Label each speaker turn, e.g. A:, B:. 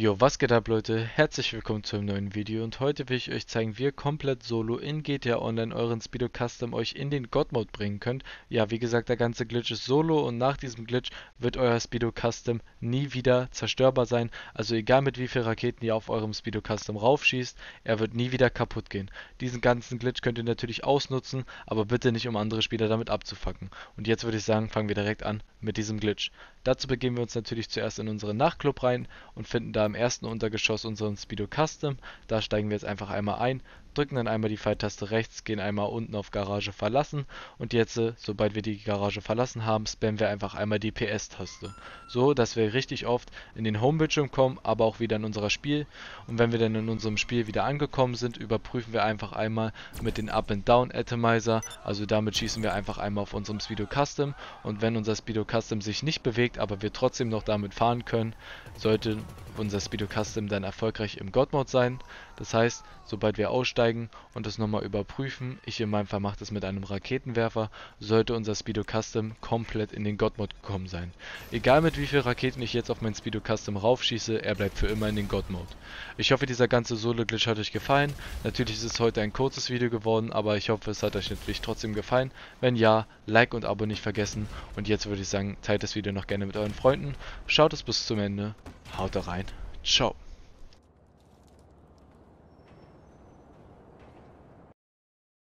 A: Jo, was geht ab Leute? Herzlich willkommen zu einem neuen Video und heute will ich euch zeigen, wie ihr komplett solo in GTA Online euren Speedo Custom euch in den God Mode bringen könnt. Ja, wie gesagt, der ganze Glitch ist solo und nach diesem Glitch wird euer Speedo Custom nie wieder zerstörbar sein. Also egal mit wie viel Raketen ihr auf eurem Speedo Custom raufschießt, er wird nie wieder kaputt gehen. Diesen ganzen Glitch könnt ihr natürlich ausnutzen, aber bitte nicht um andere Spieler damit abzufacken. Und jetzt würde ich sagen, fangen wir direkt an mit diesem Glitch. Dazu begeben wir uns natürlich zuerst in unseren Nachtclub rein und finden da im ersten Untergeschoss unseren Speedo Custom. Da steigen wir jetzt einfach einmal ein, drücken dann einmal die Pfeiltaste rechts, gehen einmal unten auf Garage verlassen und jetzt, äh, sobald wir die Garage verlassen haben, spammen wir einfach einmal die PS-Taste. So, dass wir richtig oft in den Home-Bildschirm kommen, aber auch wieder in unser Spiel. Und wenn wir dann in unserem Spiel wieder angekommen sind, überprüfen wir einfach einmal mit den Up-and-Down-Atomizer. Also damit schießen wir einfach einmal auf unserem Speedo Custom. Und wenn unser Speedo Custom sich nicht bewegt, aber wir trotzdem noch damit fahren können, sollte unser Speedo Custom dann erfolgreich im God Mode sein. Das heißt, sobald wir aussteigen und das nochmal überprüfen, ich in meinem Fall mache das mit einem Raketenwerfer, sollte unser Speedo Custom komplett in den God Mode gekommen sein. Egal mit wie vielen Raketen ich jetzt auf mein Speedo Custom raufschieße, er bleibt für immer in den God Mode. Ich hoffe, dieser ganze Solo-Glitch hat euch gefallen. Natürlich ist es heute ein kurzes Video geworden, aber ich hoffe, es hat euch natürlich trotzdem gefallen. Wenn ja, Like und Abo nicht vergessen. Und jetzt würde ich sagen, teilt das Video noch gerne mit euren Freunden. Schaut es bis zum Ende. Haut rein. Ciao.